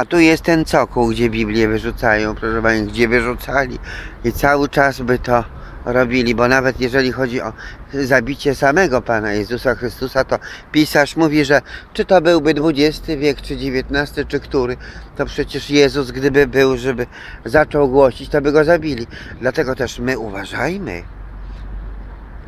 A tu jest ten cokół, gdzie Biblię wyrzucają, proszę Pani, gdzie wyrzucali i cały czas by to robili, bo nawet jeżeli chodzi o zabicie samego Pana Jezusa Chrystusa, to pisarz mówi, że czy to byłby XX wiek, czy XIX, czy który, to przecież Jezus, gdyby był, żeby zaczął głosić, to by go zabili. Dlatego też my uważajmy.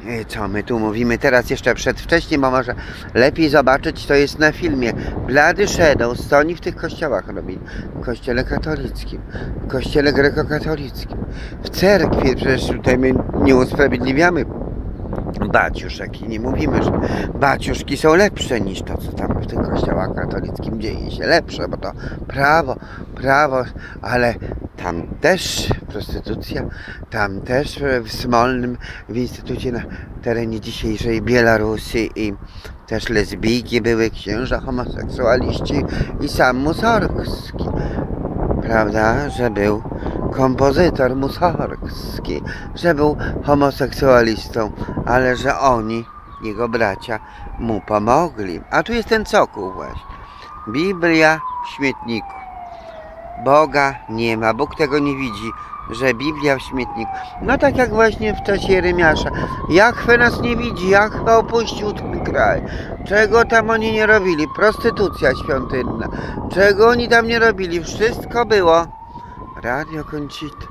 E, Co my tu mówimy teraz jeszcze przedwcześnie, bo może lepiej zobaczyć, to jest na filmie. Blady Shadows, co oni w tych kościołach robili? W kościele katolickim, w kościele grekokatolickim, w cerkwi, przecież tutaj my nie usprawiedliwiamy baciuszek i nie mówimy, że baciuszki są lepsze niż to, co tam w tym kościołach katolickim dzieje się. Lepsze, bo to prawo, prawo, ale tam też prostytucja, tam też w Smolnym, w instytucie na terenie dzisiejszej Białorusi i też lesbijki były, księża homoseksualiści i sam Mussorgski. Prawda, że był kompozytor Mussorgski, że był homoseksualistą, ale że oni, jego bracia, mu pomogli. A tu jest ten cokół właśnie. Biblia w śmietniku. Boga nie ma, Bóg tego nie widzi, że Biblia w śmietniku. No tak jak właśnie w czasie Jeremiasza. Jachwę nas nie widzi, Jachwę opuścił ten kraj. Czego tam oni nie robili? Prostytucja świątynna. Czego oni tam nie robili? Wszystko było. Radio Conchita.